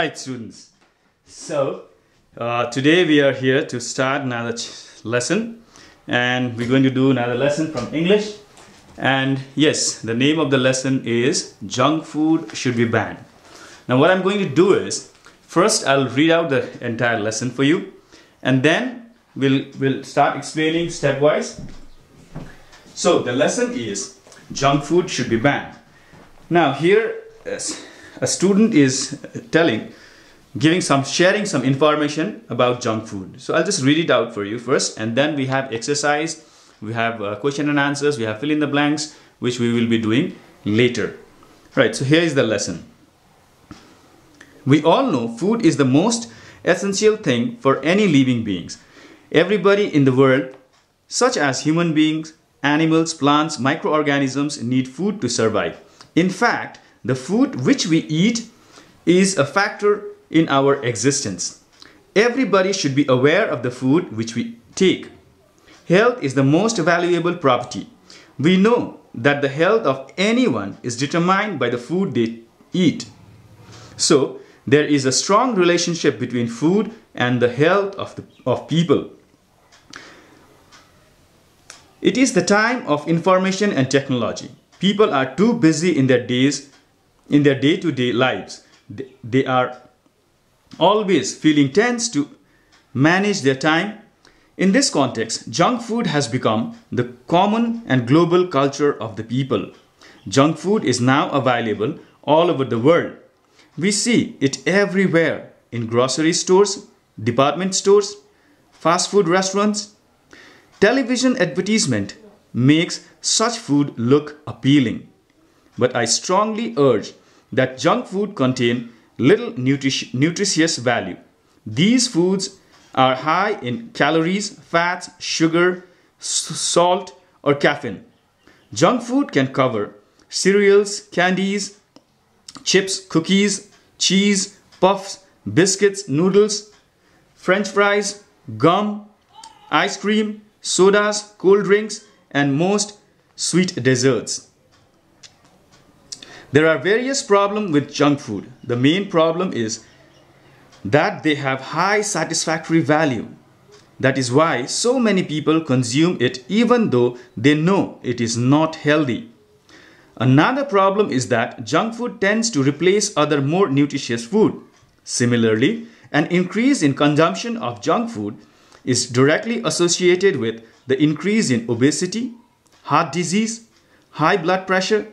right, students. So, uh, today we are here to start another lesson, and we're going to do another lesson from English. And yes, the name of the lesson is Junk Food Should Be Banned. Now, what I'm going to do is first I'll read out the entire lesson for you, and then we'll, we'll start explaining stepwise. So, the lesson is Junk Food Should Be Banned. Now, here a student is telling giving some sharing some information about junk food. So i'll just read it out for you first and then we have exercise we have uh, question and answers we have fill in the blanks which we will be doing later. Right so here is the lesson. We all know food is the most essential thing for any living beings. Everybody in the world such as human beings animals plants microorganisms need food to survive. In fact the food which we eat is a factor in our existence. Everybody should be aware of the food which we take. Health is the most valuable property. We know that the health of anyone is determined by the food they eat. So, there is a strong relationship between food and the health of, the, of people. It is the time of information and technology. People are too busy in their days in their day-to-day lives. They are always feeling tense to manage their time. In this context, junk food has become the common and global culture of the people. Junk food is now available all over the world. We see it everywhere in grocery stores, department stores, fast food restaurants. Television advertisement makes such food look appealing. But I strongly urge that junk food contain little nutritious value. These foods are high in calories, fats, sugar, salt, or caffeine. Junk food can cover cereals, candies, chips, cookies, cheese, puffs, biscuits, noodles, french fries, gum, ice cream, sodas, cold drinks, and most sweet desserts. There are various problems with junk food. The main problem is that they have high satisfactory value. That is why so many people consume it even though they know it is not healthy. Another problem is that junk food tends to replace other more nutritious food. Similarly, an increase in consumption of junk food is directly associated with the increase in obesity, heart disease, high blood pressure,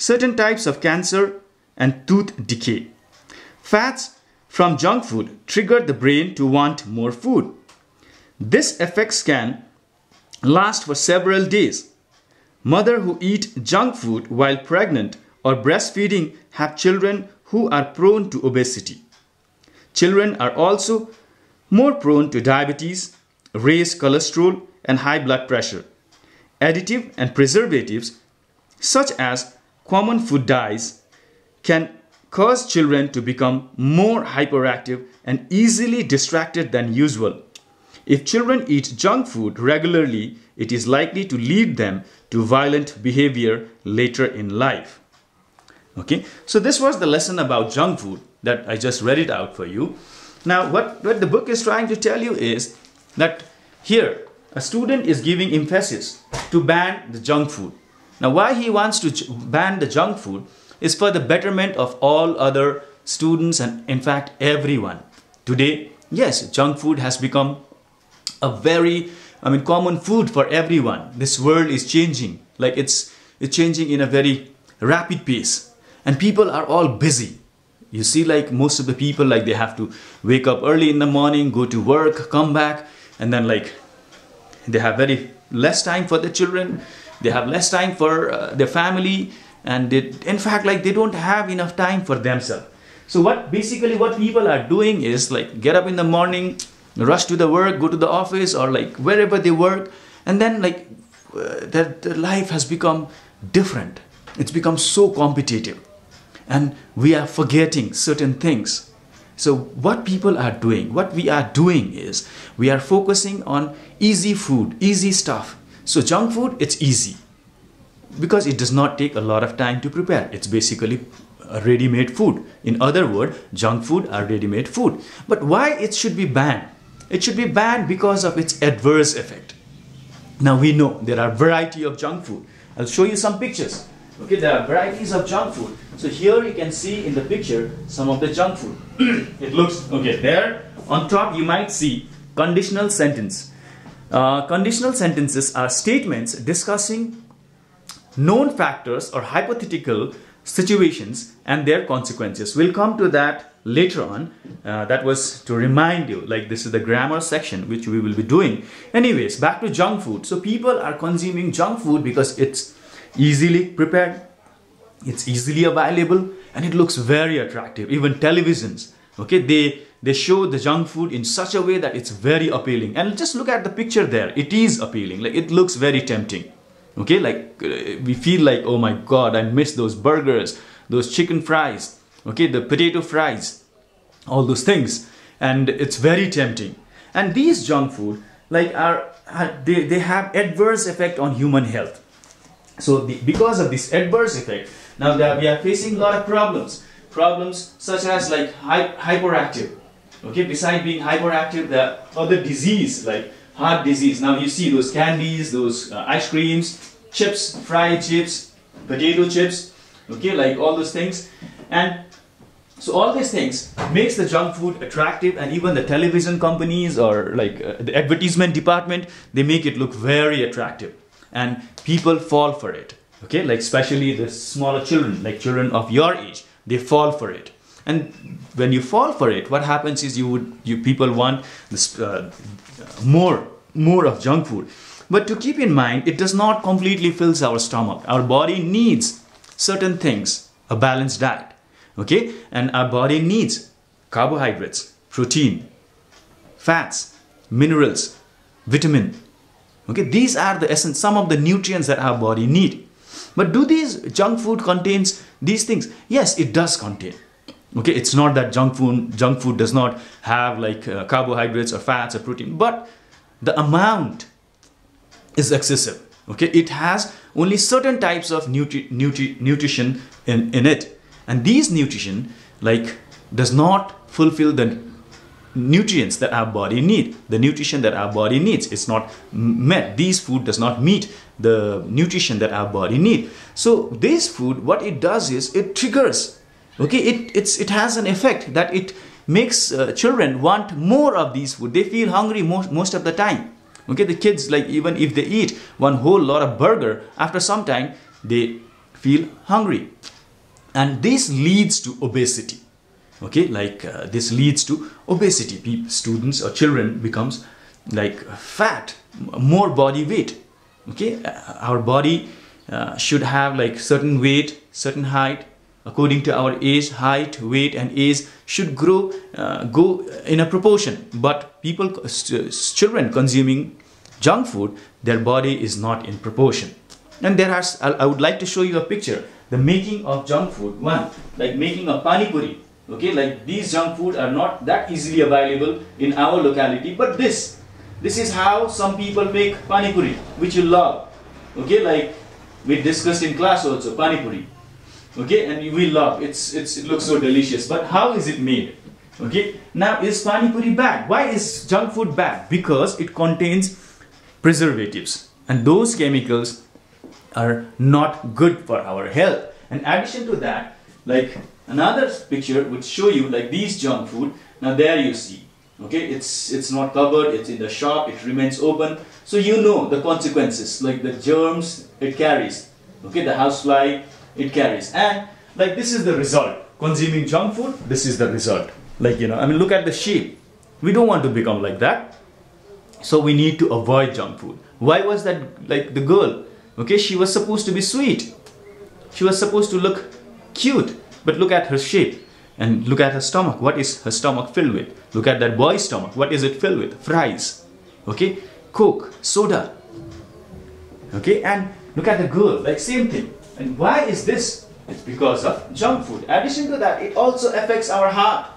certain types of cancer, and tooth decay. Fats from junk food trigger the brain to want more food. This effects can last for several days. Mother who eat junk food while pregnant or breastfeeding have children who are prone to obesity. Children are also more prone to diabetes, raised cholesterol, and high blood pressure. Additive and preservatives such as common food dyes can cause children to become more hyperactive and easily distracted than usual. If children eat junk food regularly, it is likely to lead them to violent behavior later in life. Okay, so this was the lesson about junk food that I just read it out for you. Now, what, what the book is trying to tell you is that here a student is giving emphasis to ban the junk food. Now, why he wants to ban the junk food is for the betterment of all other students and, in fact, everyone. Today, yes, junk food has become a very, I mean, common food for everyone. This world is changing. Like it's, it's changing in a very rapid pace. And people are all busy. You see, like most of the people, like they have to wake up early in the morning, go to work, come back, and then like they have very less time for the children they have less time for uh, their family and they, in fact like they don't have enough time for themselves. So what basically what people are doing is like get up in the morning rush to the work go to the office or like wherever they work and then like uh, their, their life has become different. It's become so competitive. And we are forgetting certain things. So what people are doing what we are doing is we are focusing on easy food easy stuff so junk food, it's easy because it does not take a lot of time to prepare. It's basically ready-made food. In other words, junk food are ready-made food. But why it should be banned? It should be banned because of its adverse effect. Now we know there are variety of junk food. I'll show you some pictures. Okay, there are varieties of junk food. So here you can see in the picture some of the junk food. it looks, okay, there on top you might see conditional sentence. Uh, conditional sentences are statements discussing known factors or hypothetical situations and their consequences. We'll come to that later on. Uh, that was to remind you, like this is the grammar section which we will be doing. Anyways, back to junk food. So people are consuming junk food because it's easily prepared, it's easily available, and it looks very attractive. Even televisions, okay, they they show the junk food in such a way that it's very appealing. And just look at the picture there; it is appealing. Like it looks very tempting. Okay like uh, we feel like oh my god i miss those burgers those chicken fries okay the potato fries all those things. And it's very tempting. And these junk food like are, are they, they have adverse effect on human health. So the, because of this adverse effect now that we are facing a lot of problems problems such as like hy hyperactive okay beside being hyperactive the other disease like heart disease. Now you see those candies, those uh, ice creams, chips, fried chips, potato chips, okay, like all those things. And so all these things makes the junk food attractive and even the television companies or like uh, the advertisement department, they make it look very attractive and people fall for it. Okay, like especially the smaller children, like children of your age, they fall for it. And when you fall for it what happens is you would you people want this uh, more more of junk food. But to keep in mind it does not completely fills our stomach. Our body needs certain things a balanced diet okay? And our body needs carbohydrates protein fats minerals vitamin okay? These are the essence some of the nutrients that our body need but do these junk food contains these things? Yes it does contain. Okay it's not that junk food junk food does not have like uh, carbohydrates or fats or protein but the amount is excessive. Okay it has only certain types of nutri nutri nutrition in, in it. And these nutrition like does not fulfill the nutrients that our body need. The nutrition that our body needs it's not met. These food does not meet the nutrition that our body need. So this food what it does is it triggers. Okay it it's it has an effect that it makes uh, children want more of these food. They feel hungry most, most of the time. Okay the kids like even if they eat one whole lot of burger after some time they feel hungry. And this leads to obesity okay like uh, this leads to obesity. People, students or children becomes like fat more body weight. Okay uh, our body uh, should have like certain weight certain height. According to our age height weight and age should grow uh, go in a proportion. But people children consuming junk food their body is not in proportion. And there are i would like to show you a picture. The making of junk food. One like making a pani puri okay like these junk food are not that easily available in our locality but this this is how some people make pani puri which you love. Okay like we discussed in class also pani puri. Okay and we love it's, it's it looks so delicious but how is it made? Okay now is pani puri bad? Why is junk food bad? Because it contains preservatives and those chemicals are not good for our health. In addition to that like another picture would show you like these junk food now there you see okay it's it's not covered it's in the shop it remains open so you know the consequences like the germs it carries okay the housefly it carries. And like this is the result. Consuming junk food, this is the result. Like, you know, I mean, look at the shape. We don't want to become like that. So we need to avoid junk food. Why was that like the girl? Okay, she was supposed to be sweet. She was supposed to look cute. But look at her shape and look at her stomach. What is her stomach filled with? Look at that boy's stomach. What is it filled with? Fries. Okay, Coke, soda. Okay, and look at the girl. Like same thing. And why is this? It's because of junk food. Addition to that, it also affects our heart.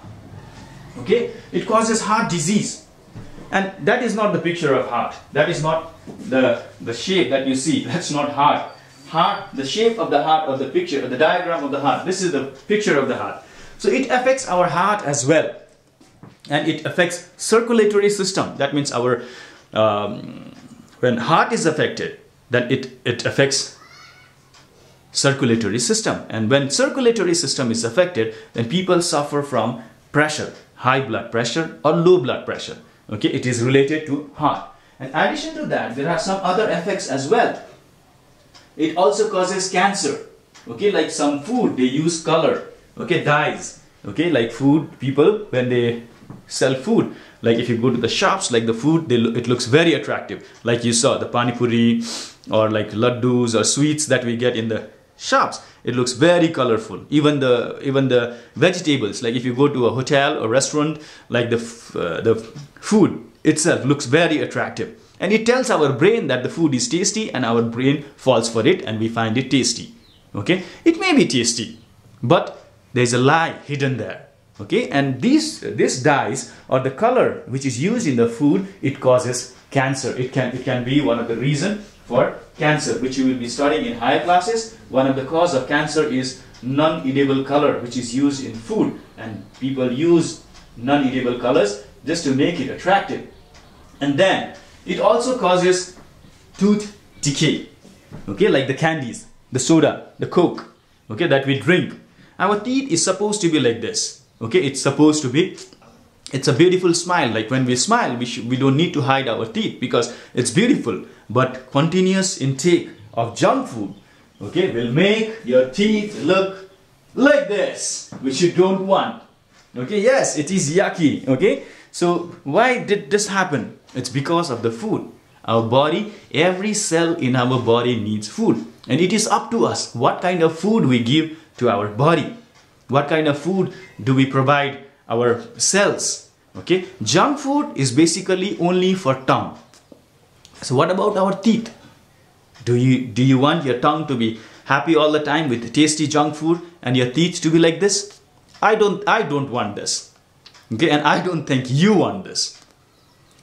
Okay? It causes heart disease. And that is not the picture of heart. That is not the, the shape that you see. That's not heart. Heart, the shape of the heart, or the picture, the diagram of the heart. This is the picture of the heart. So it affects our heart as well. And it affects circulatory system. That means our, um, when heart is affected, then it, it affects circulatory system. And when circulatory system is affected, then people suffer from pressure, high blood pressure or low blood pressure. Okay, it is related to heart. In addition to that, there are some other effects as well. It also causes cancer. Okay, like some food, they use color. Okay, dyes. Okay, like food, people, when they sell food, like if you go to the shops, like the food, they, it looks very attractive. Like you saw, the pani puri or like laddus or sweets that we get in the shops it looks very colorful even the even the vegetables like if you go to a hotel or restaurant like the uh, the food itself looks very attractive and it tells our brain that the food is tasty and our brain falls for it and we find it tasty okay it may be tasty but there's a lie hidden there okay and these this dyes or the color which is used in the food it causes cancer it can it can be one of the reason for cancer, which you will be studying in higher classes. One of the cause of cancer is non-edible color, which is used in food. And people use non-edible colors just to make it attractive. And then it also causes tooth decay. Okay, like the candies, the soda, the coke, okay, that we drink. Our teeth is supposed to be like this. Okay, it's supposed to be it's a beautiful smile like when we smile we, we don't need to hide our teeth because it's beautiful but continuous intake of junk food okay will make your teeth look like this which you don't want okay yes it is yucky okay so why did this happen? It's because of the food. Our body every cell in our body needs food. And it is up to us what kind of food we give to our body. What kind of food do we provide our cells? Okay? Junk food is basically only for tongue. So what about our teeth? Do you do you want your tongue to be happy all the time with tasty junk food and your teeth to be like this? I don't i don't want this okay and i don't think you want this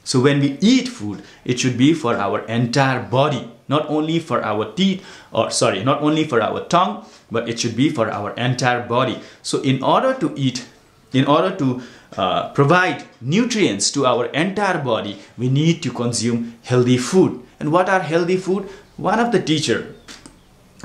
so when we eat food it should be for our entire body not only for our teeth or sorry not only for our tongue but it should be for our entire body so in order to eat in order to uh, provide nutrients to our entire body, we need to consume healthy food. And what are healthy food? One of the teacher,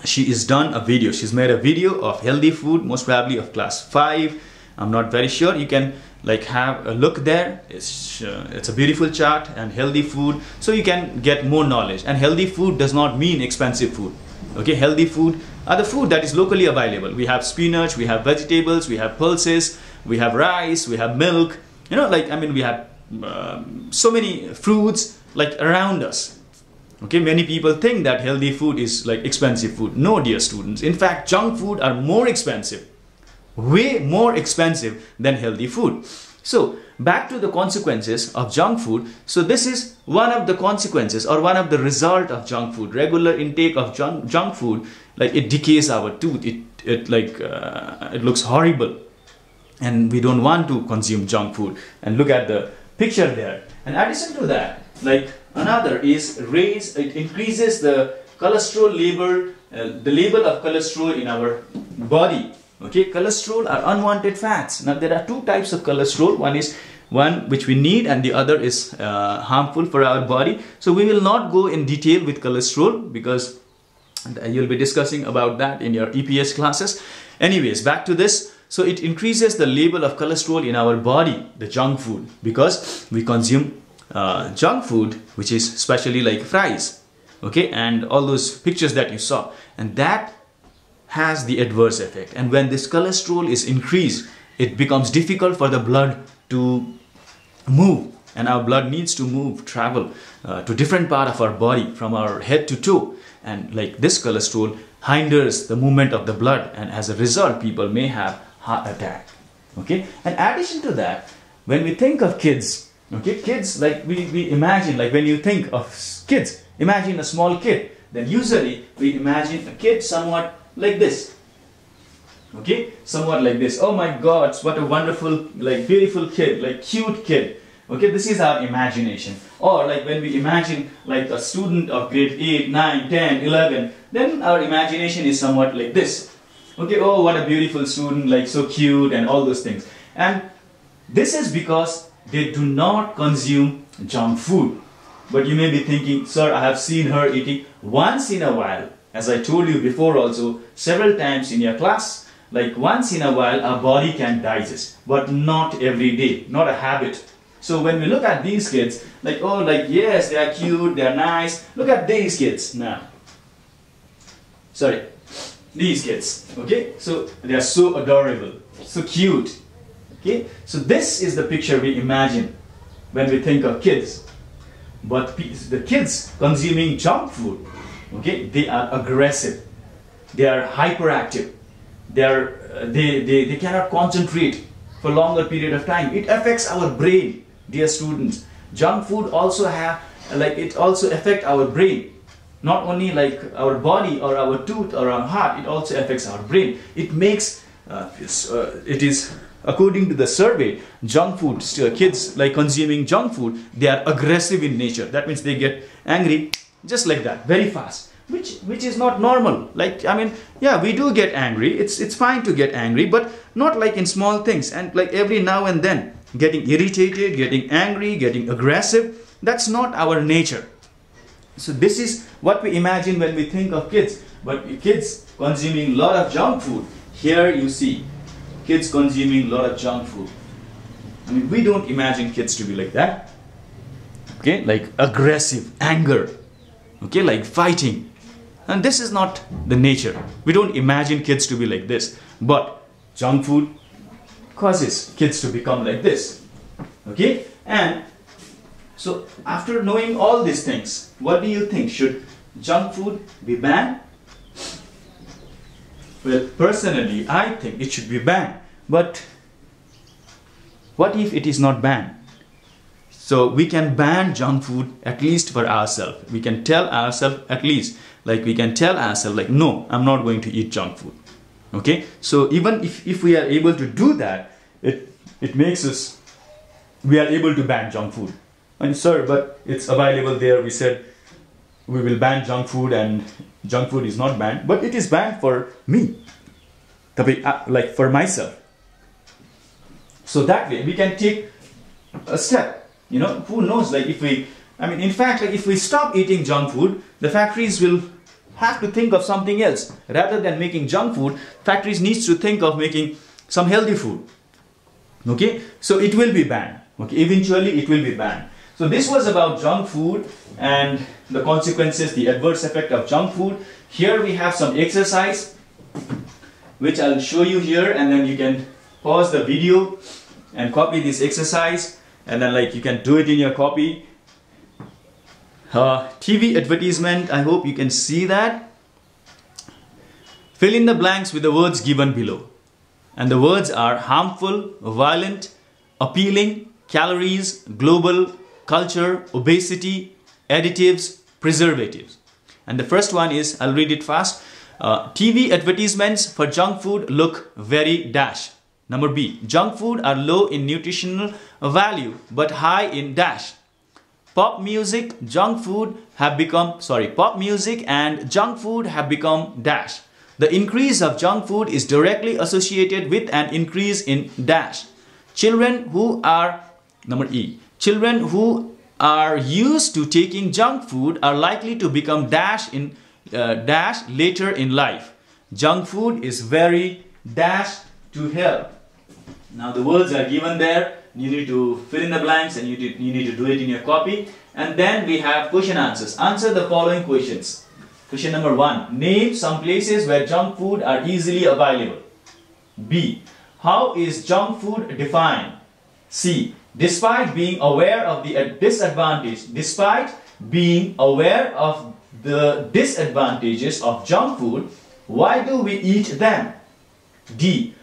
she is done a video. She's made a video of healthy food, most probably of class 5. I'm not very sure. You can like have a look there. It's, uh, it's a beautiful chart and healthy food. So you can get more knowledge. And healthy food does not mean expensive food. Okay, healthy food are the food that is locally available. We have spinach, we have vegetables, we have pulses, we have rice, we have milk. You know, like, I mean, we have um, so many fruits like around us. Okay, many people think that healthy food is like expensive food. No, dear students. In fact, junk food are more expensive, way more expensive than healthy food. So, back to the consequences of junk food. So, this is one of the consequences or one of the result of junk food. Regular intake of junk, junk food, like it decays our tooth. It, it like, uh, it looks horrible and we don't want to consume junk food and look at the picture there and addition to that like another is raise it increases the cholesterol level uh, the level of cholesterol in our body okay cholesterol are unwanted fats. Now there are two types of cholesterol. One is one which we need and the other is uh, harmful for our body. So we will not go in detail with cholesterol because you'll be discussing about that in your EPS classes. Anyways back to this. So it increases the level of cholesterol in our body, the junk food, because we consume uh, junk food, which is especially like fries, okay, and all those pictures that you saw, and that has the adverse effect. And when this cholesterol is increased, it becomes difficult for the blood to move, and our blood needs to move, travel uh, to different part of our body, from our head to toe, and like this cholesterol hinders the movement of the blood, and as a result, people may have heart attack. Okay, and addition to that, when we think of kids, okay, kids like we, we imagine, like when you think of kids, imagine a small kid, then usually we imagine a kid somewhat like this. Okay, somewhat like this. Oh my God, what a wonderful, like beautiful kid, like cute kid. Okay, this is our imagination. Or like when we imagine like a student of grade 8, 9, 10, 11, then our imagination is somewhat like this. Okay, oh what a beautiful student, like so cute and all those things. And this is because they do not consume junk food. But you may be thinking, sir, I have seen her eating once in a while. As I told you before also, several times in your class, like once in a while, our body can digest, but not every day, not a habit. So when we look at these kids, like, oh, like, yes, they are cute, they are nice. Look at these kids now. Sorry, these kids, okay? So they are so adorable, so cute, okay? So this is the picture we imagine when we think of kids. But the kids consuming junk food, okay, they are aggressive, they are hyperactive, they, are, uh, they, they, they cannot concentrate for longer period of time. It affects our brain dear students. Junk food also have like it also affect our brain. Not only like our body or our tooth or our heart it also affects our brain. It makes uh, uh, it is according to the survey junk food still kids like consuming junk food they are aggressive in nature. That means they get angry just like that very fast which which is not normal like i mean yeah we do get angry it's it's fine to get angry but not like in small things and like every now and then getting irritated, getting angry, getting aggressive. That's not our nature. So this is what we imagine when we think of kids. But kids consuming a lot of junk food. Here you see kids consuming a lot of junk food. I mean, we don't imagine kids to be like that. Okay, like aggressive, anger. Okay, like fighting. And this is not the nature. We don't imagine kids to be like this. But junk food, causes kids to become like this okay and so after knowing all these things what do you think should junk food be banned well personally i think it should be banned but what if it is not banned so we can ban junk food at least for ourselves. We can tell ourselves at least like we can tell ourselves like no i'm not going to eat junk food. Okay? So even if, if we are able to do that it it makes us we are able to ban junk food. And sir but it's available there. We said we will ban junk food and junk food is not banned but it is banned for me. Uh, like for myself. So that way we can take a step you know who knows like if we i mean in fact like if we stop eating junk food the factories will have to think of something else. Rather than making junk food, factories needs to think of making some healthy food. Okay, so it will be banned. Okay, eventually it will be banned. So this was about junk food and the consequences, the adverse effect of junk food. Here we have some exercise which I'll show you here and then you can pause the video and copy this exercise and then like you can do it in your copy uh, TV advertisement, I hope you can see that. Fill in the blanks with the words given below. And the words are harmful, violent, appealing, calories, global, culture, obesity, additives, preservatives. And the first one is, I'll read it fast. Uh, TV advertisements for junk food look very dash. Number B, junk food are low in nutritional value but high in dash pop music, junk food have become, sorry, pop music and junk food have become dash. The increase of junk food is directly associated with an increase in dash. Children who are, number E, children who are used to taking junk food are likely to become dash in uh, dash later in life. Junk food is very dash to health. Now the words are given there you need to fill in the blanks and you, you need to do it in your copy. And then we have question answers. Answer the following questions. Question number one. Name some places where junk food are easily available. B. How is junk food defined? C. Despite being aware of the disadvantage, despite being aware of the disadvantages of junk food, why do we eat them? D.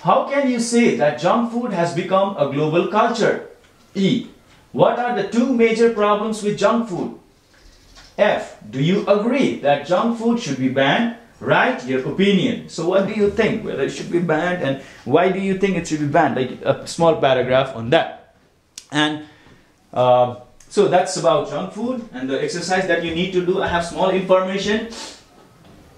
How can you say that junk food has become a global culture? E. What are the two major problems with junk food? F. Do you agree that junk food should be banned? Write your opinion. So what do you think? Whether it should be banned and why do you think it should be banned? Like a small paragraph on that. And Uh, so that's about junk food and the exercise that you need to do. I have small information,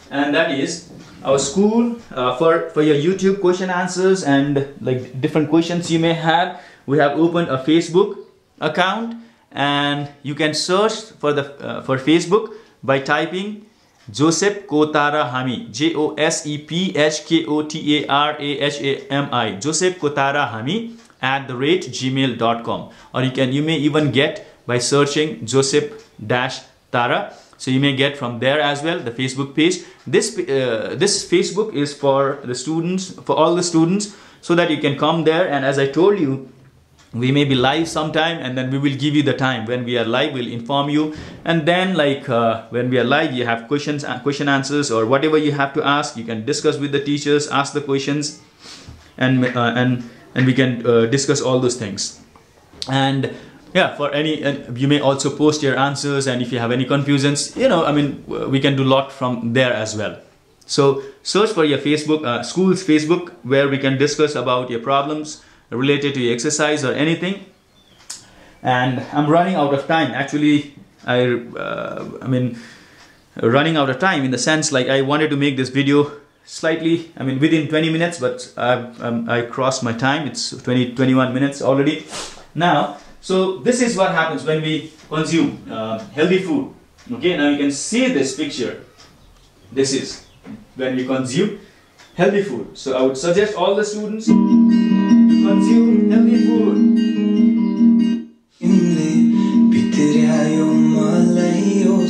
and that is our school uh, for for your YouTube question answers and like different questions you may have. We have opened a Facebook account, and you can search for the uh, for Facebook by typing Joseph Kotara Hami J O S E P H K O T A R A H A M I Joseph Kotara Hami at the rate gmail.com or you can you may even get by searching Joseph dash Tara so you may get from there as well the Facebook page. This uh, this Facebook is for the students for all the students so that you can come there. And as I told you we may be live sometime and then we will give you the time. When we are live we'll inform you. And then like uh, when we are live you have questions and uh, question answers or whatever you have to ask. You can discuss with the teachers ask the questions and uh, and and we can uh, discuss all those things. And yeah for any and you may also post your answers and if you have any confusions you know i mean we can do lot from there as well. So search for your facebook uh, school's facebook where we can discuss about your problems related to your exercise or anything. And I'm running out of time. Actually I uh, I mean running out of time in the sense like I wanted to make this video slightly I mean within 20 minutes but I, um, I crossed my time. It's 20 21 minutes already. Now so this is what happens when we consume uh, healthy food okay now you can see this picture this is when we consume healthy food so I would suggest all the students consume healthy food.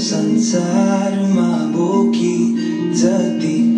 संसारमा बोकी जति